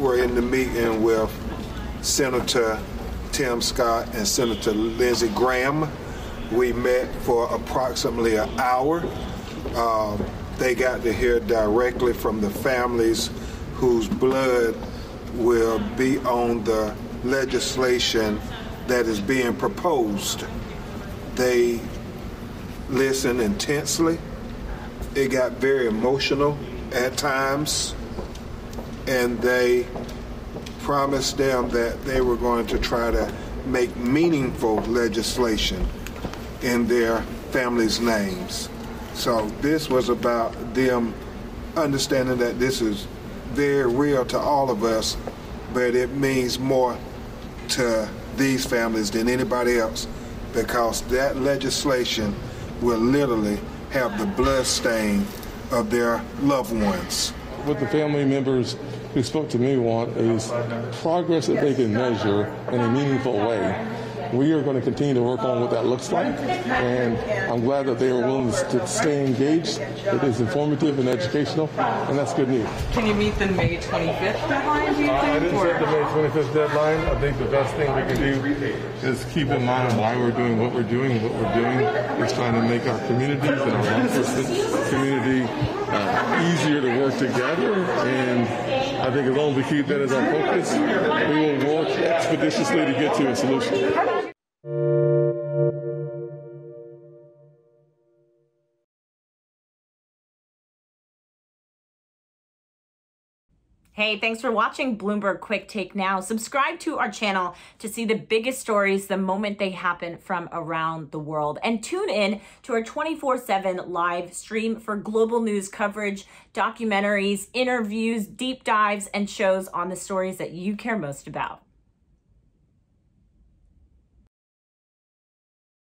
were in the meeting with Senator Tim Scott and Senator Lindsey Graham. We met for approximately an hour. Um, they got to hear directly from the families whose blood will be on the legislation that is being proposed. They listened intensely. It got very emotional at times, and they promised them that they were going to try to make meaningful legislation in their families' names. So this was about them understanding that this is very real to all of us, but it means more to these families than anybody else because that legislation will literally have the blood stain of their loved ones. What the family members who spoke to me want is progress that they can measure in a meaningful way we are going to continue to work on what that looks like. And I'm glad that they are willing to stay engaged. It is informative and educational, and that's good news. Can you meet the May 25th deadline, do you uh, think? I didn't or? set the May 25th deadline. I think the best thing we can do is keep in mind why we're doing what we're doing. What we're doing is trying to make our communities and our law enforcement community uh, easier to work together. And I think as long as we keep that as our focus, we will work expeditiously to get to a solution. Hey, thanks for watching Bloomberg Quicktake Now. Subscribe to our channel to see the biggest stories the moment they happen from around the world. And tune in to our 24 7 live stream for global news coverage, documentaries, interviews, deep dives, and shows on the stories that you care most about.